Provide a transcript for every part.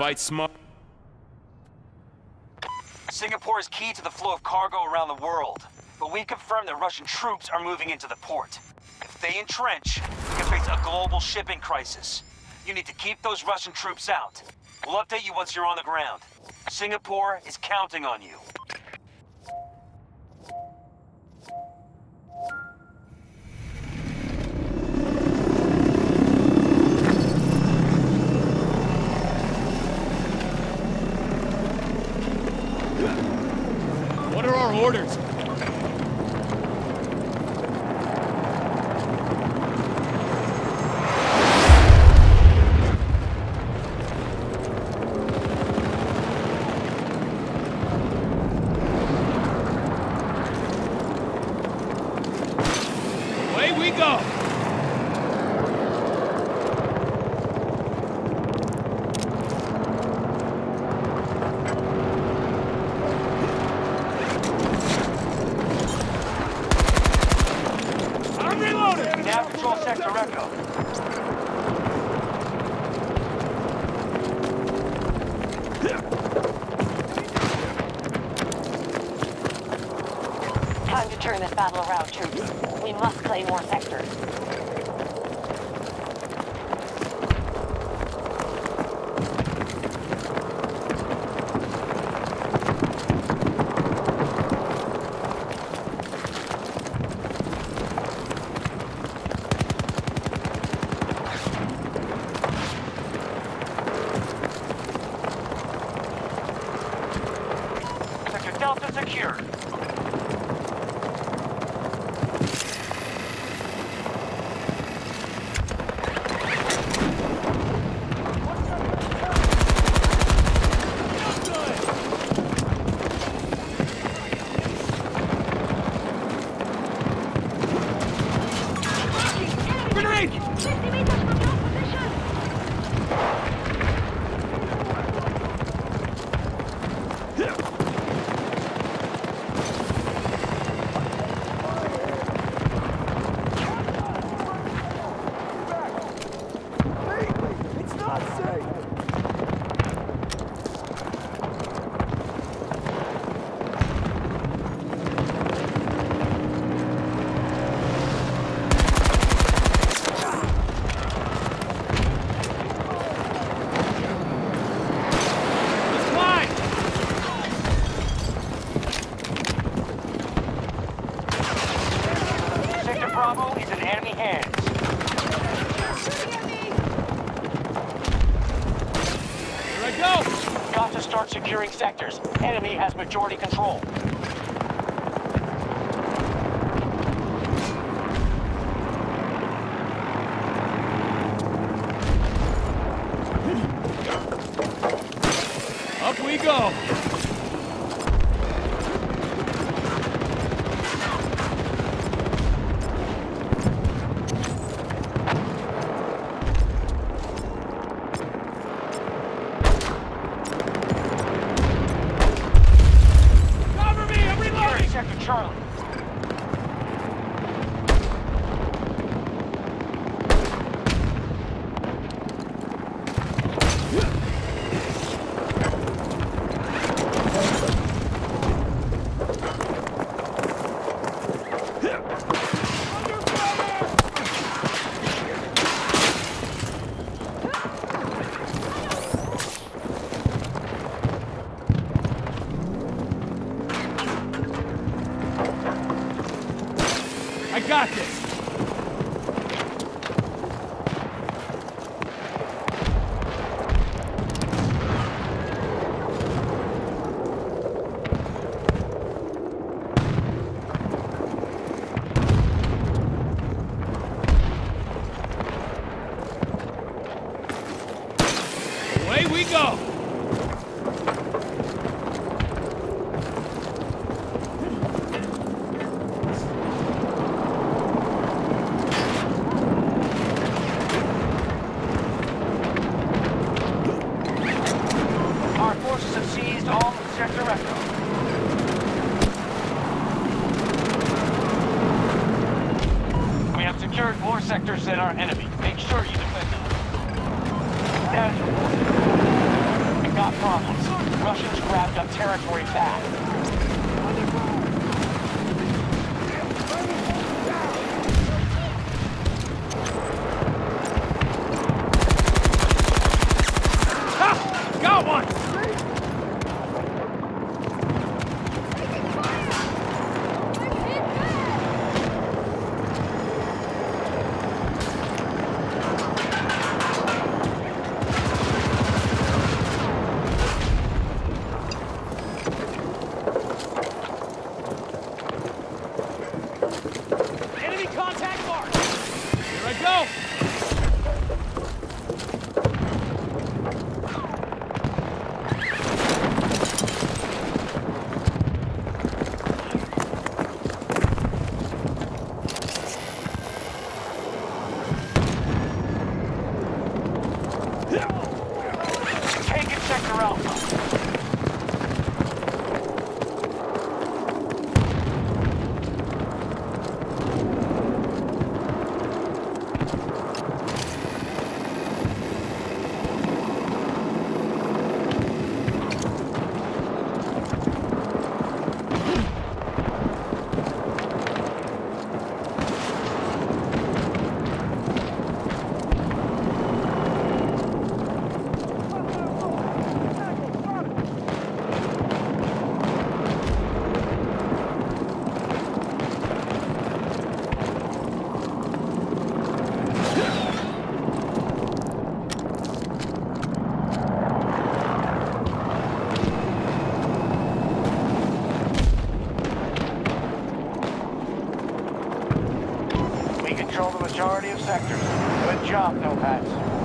Fight smart. Singapore is key to the flow of cargo around the world, but we've confirmed that Russian troops are moving into the port. If they entrench, we can face a global shipping crisis. You need to keep those Russian troops out. We'll update you once you're on the ground. Singapore is counting on you. What are our orders? Away we go! I'm reloading! Now control Sector Echo. Time to turn this battle around, troops. We must claim more sectors. Bravo is in enemy hands. Here I go! Got to start securing sectors. Enemy has majority control. Away we go! Sectors. Good job, Nomads.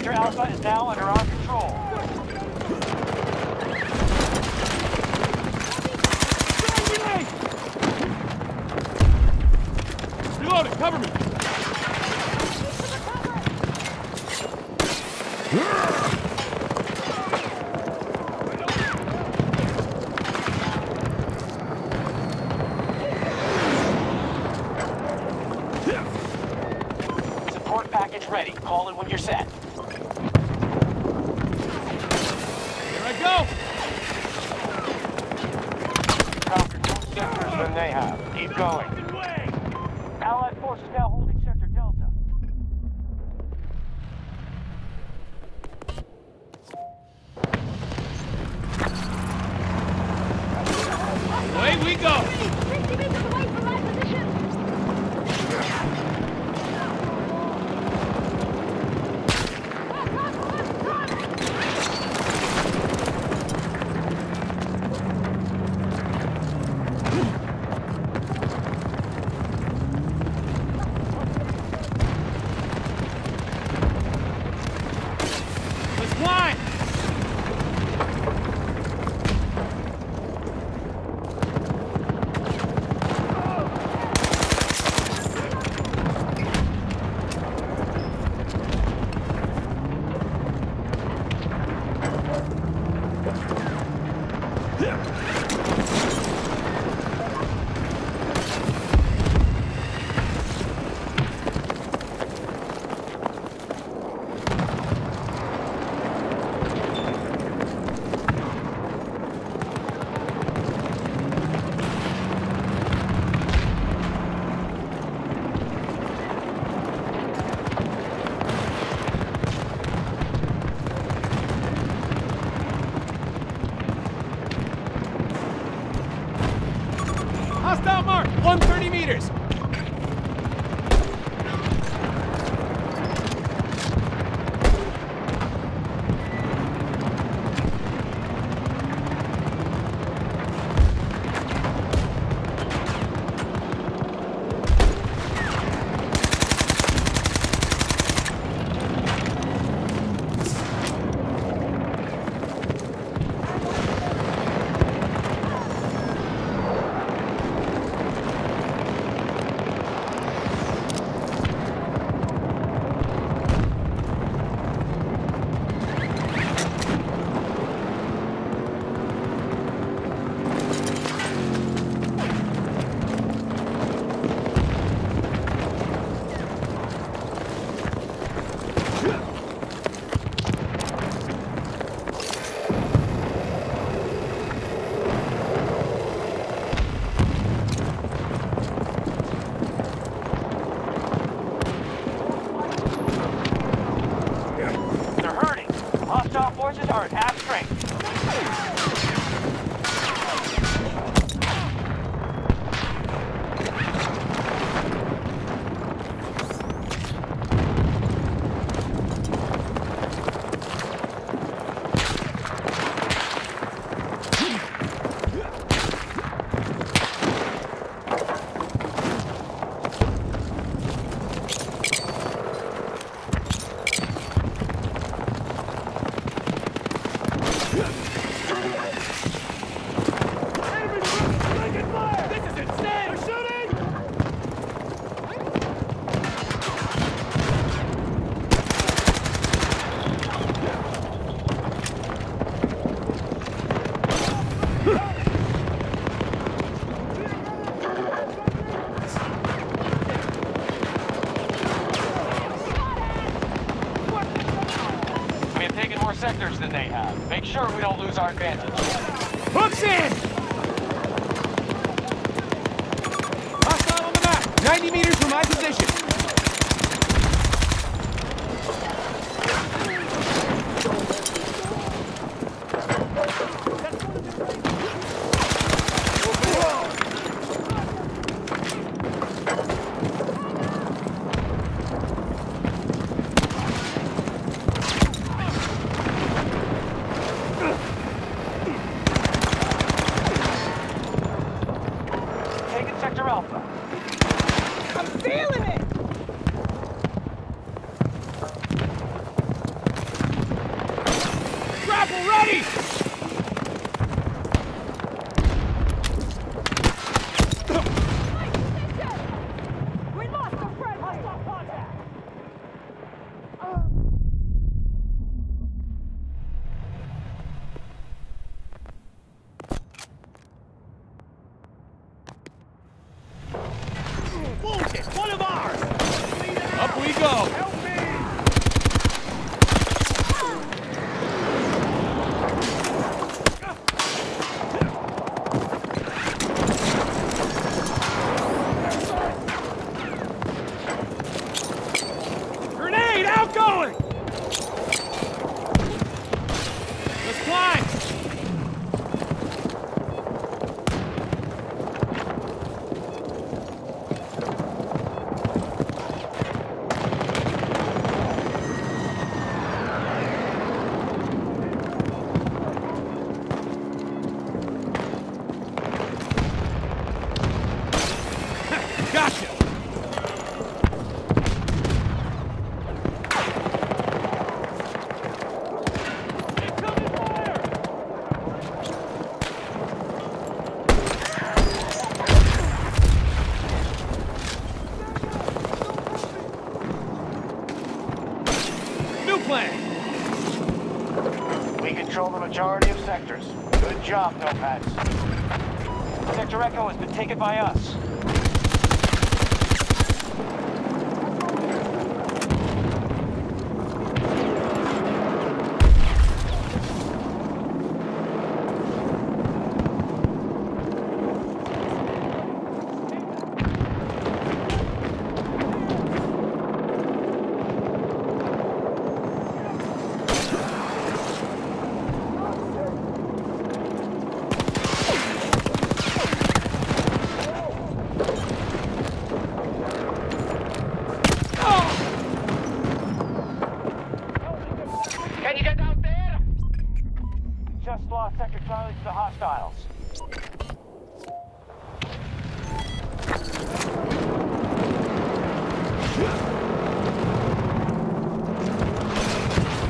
Sector Alpha is now under our control. Reloading! Cover me! we go. Forces are at half strength. Sure, we don't lose our advantage. Alpha. I'm feeling it! Grapple ready! We lost a friend! Hostile contact! Bullshit! One of ours! Up we go! Help me! Grenade outgoing! Let's climb! Gotcha! New plan! We control the majority of sectors. Good job, Nomads. Sector Echo has been taken by us. Just lost Sector Charlie to the hostiles.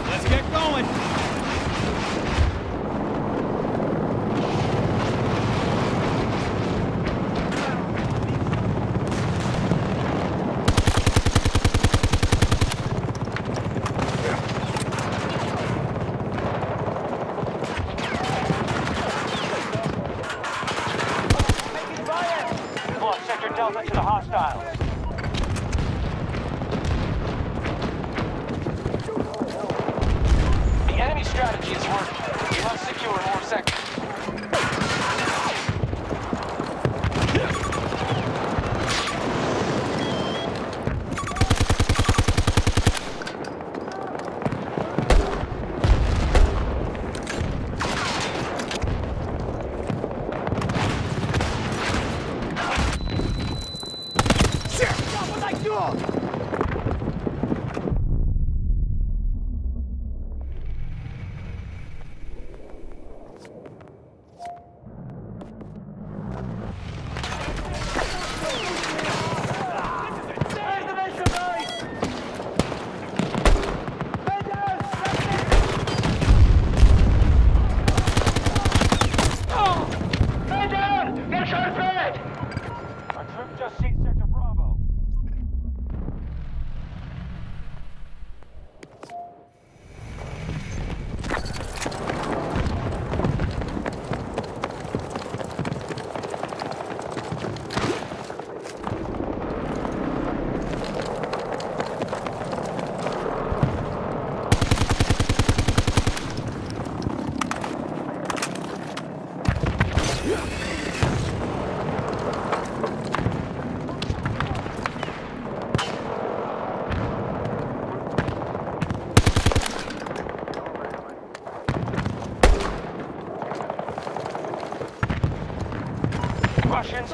Let's get going!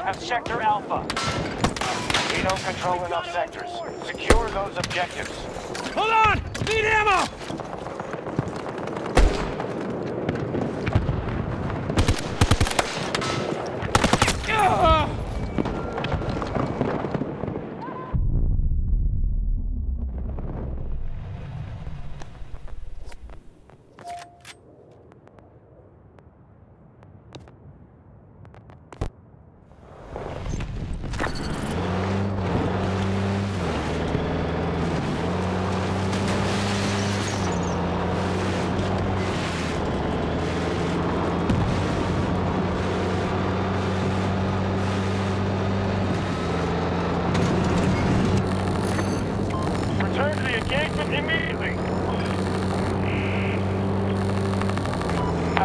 Have Sector Alpha. We don't control enough sectors. Secure those objectives.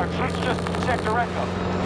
Our troops just checked a record.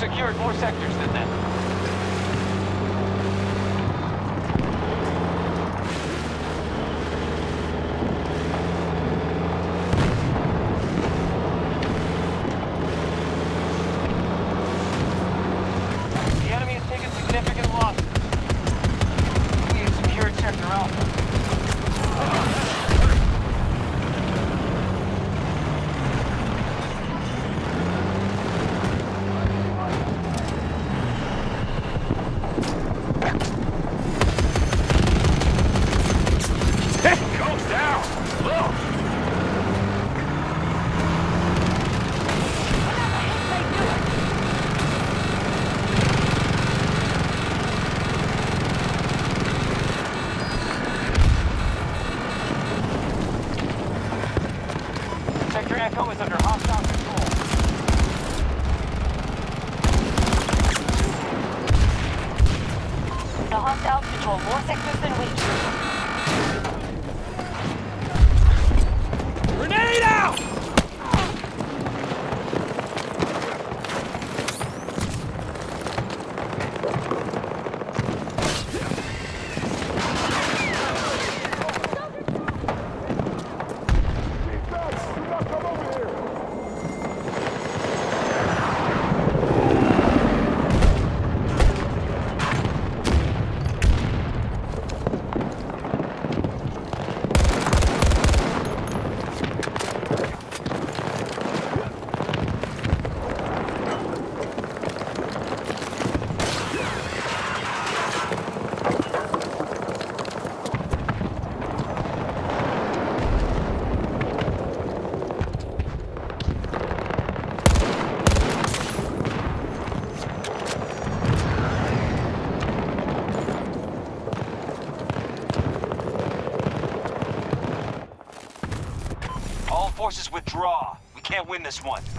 secured more sectors than that. this one.